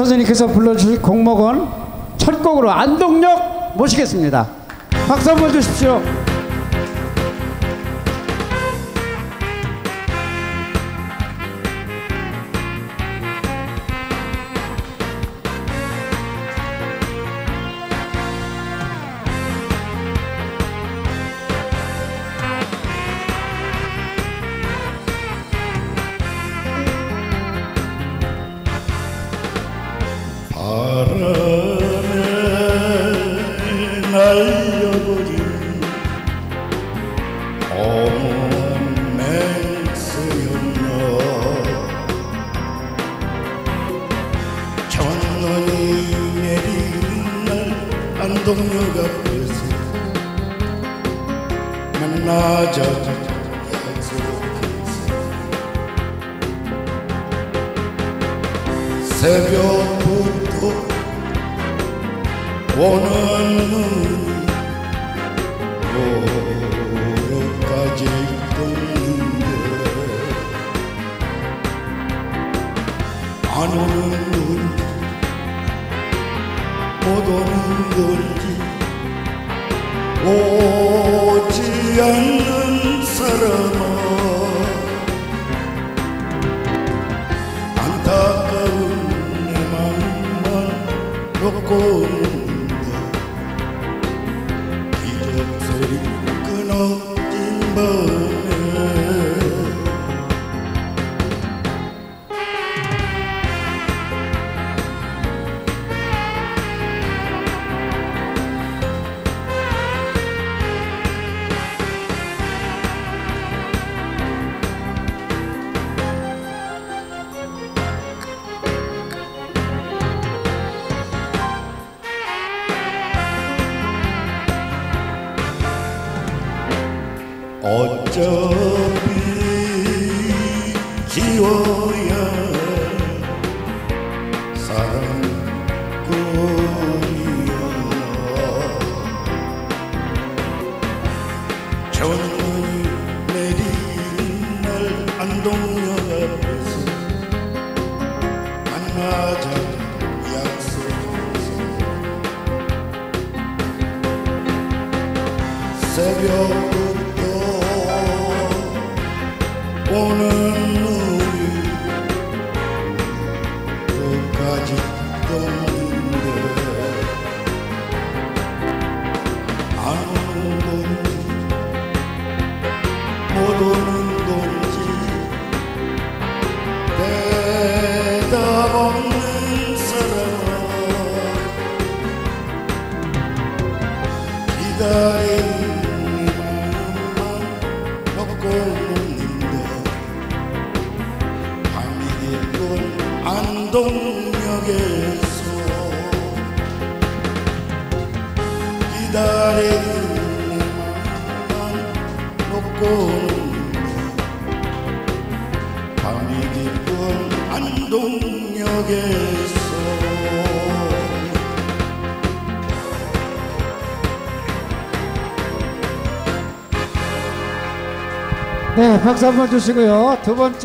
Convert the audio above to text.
선생님께서 불러주실 공목은 첫 곡으로 안동역 모시겠습니다. 박수 한번 주십시오. 날려버린 맹세였나 첫눈이 내리는 날 안동역 앞에서 만나자 새벽부터 오는 눈 오는 못 오는 오지 않는 사람아 안타까운 내 마음만 놓고 오는데 기적소리 끊어진 밤 어차피 지워야 사랑꾼이야 전문이 내리는 날 안동역 앞에서 만나자 약속했어 새벽 오는 눈이 끝까지 떴는데 안 오는 못 오는 건지 대답 없는 사람아 기다리는 네 마음만 먹고 깊은 안동역에서 기다리는 내 마음만 먹고 녹는다 밤이 깊은 안동역에서 네, 박수 한번 주시고요. 두 번째.